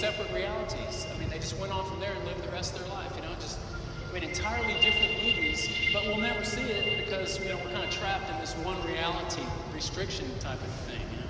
separate realities. I mean, they just went on from there and lived the rest of their life, you know, just, I mean, entirely different movies, but we'll never see it because, you know, we're kind of trapped in this one reality restriction type of thing, you know?